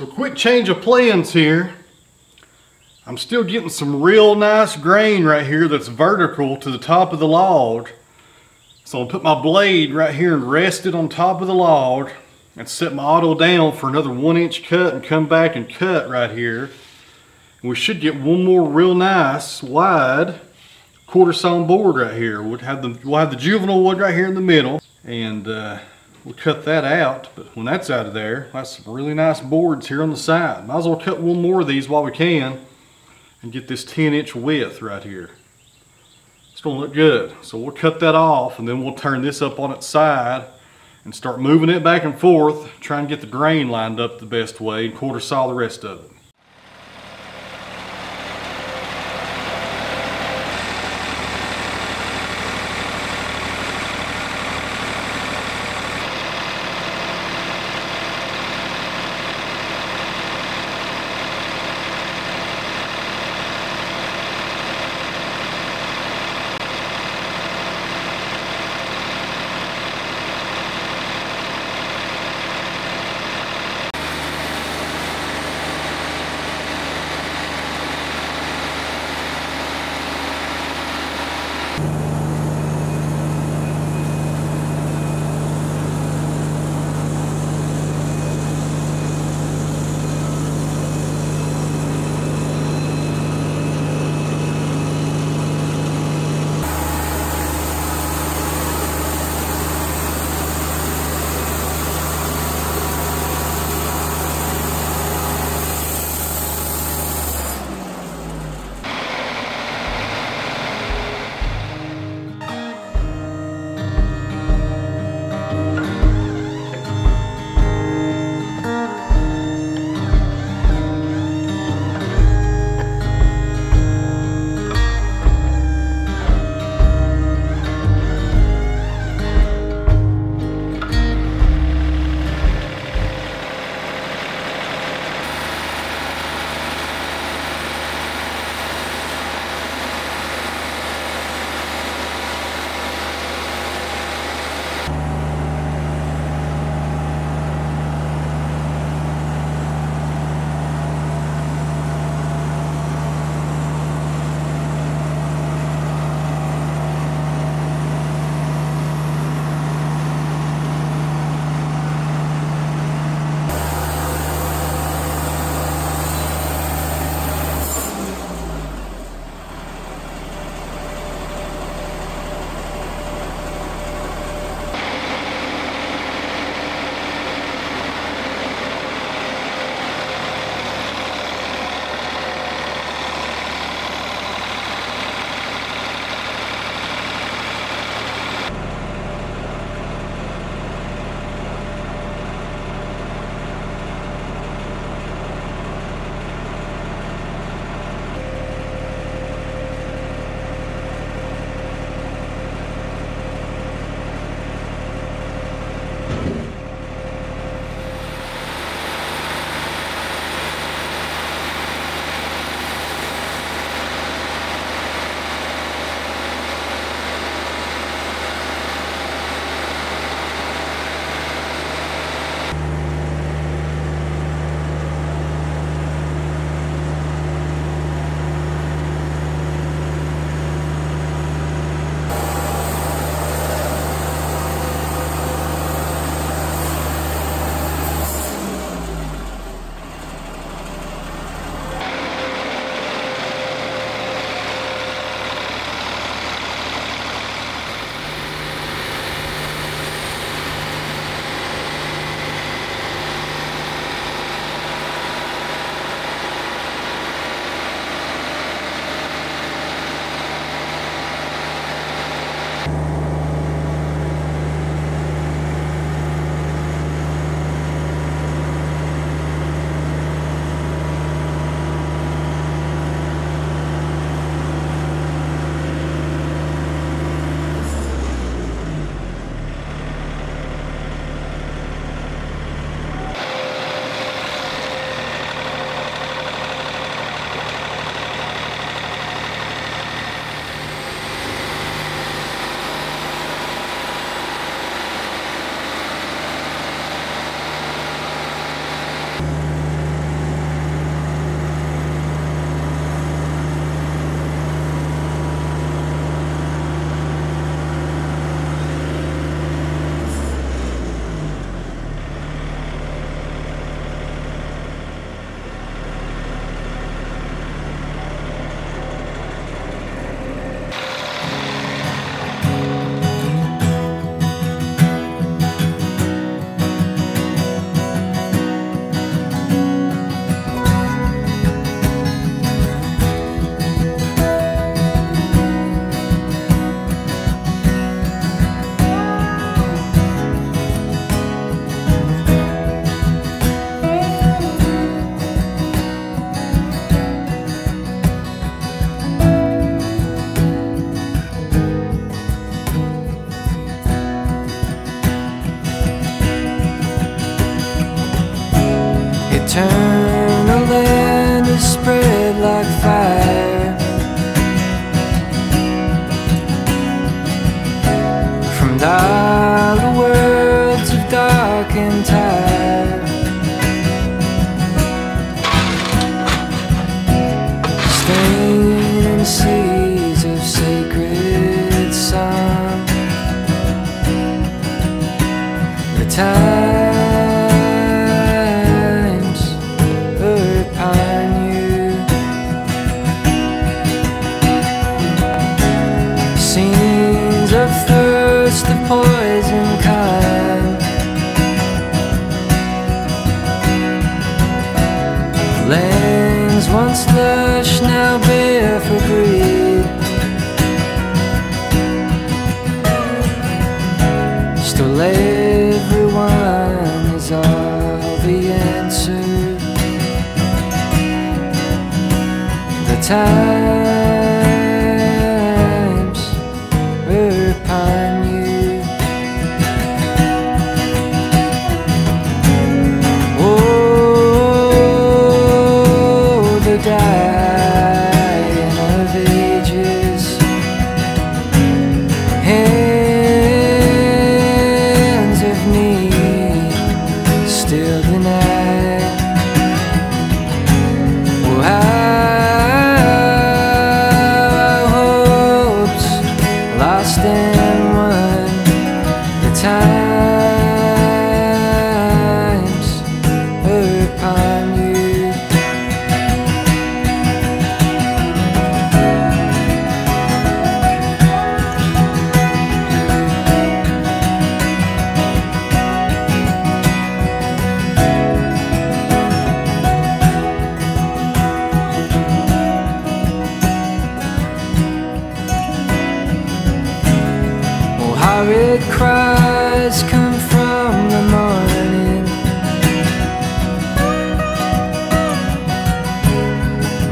So quick change of plans here. I'm still getting some real nice grain right here that's vertical to the top of the log. So I'll put my blade right here and rest it on top of the log and set my auto down for another one inch cut and come back and cut right here. And we should get one more real nice wide quarter sawn board right here. We'll have the, we'll have the juvenile wood right here in the middle and uh, we'll cut that out. But when that's out of there, that's some really nice boards here on the side. Might as well cut one more of these while we can and get this 10 inch width right here. It's gonna look good. So we'll cut that off and then we'll turn this up on its side and start moving it back and forth, try and get the grain lined up the best way and quarter saw the rest of it. Eternal land is spread like fire from all the worlds of dark and tired. Staining seas of sacred song. The times poison kind. Lands once lush, now bare for greed. Still everyone is all the answer. The times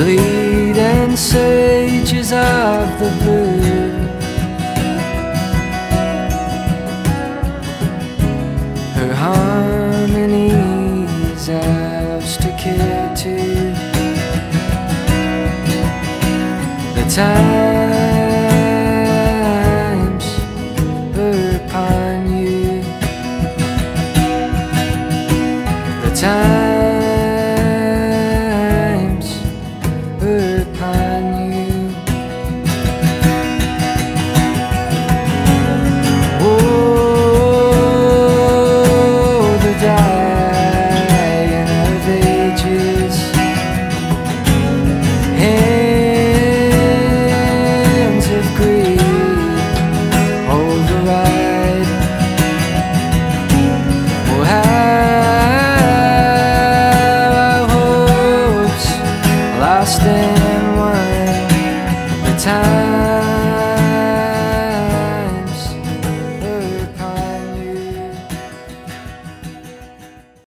Bleed and sages of the blue. Her harmonies ours to. The times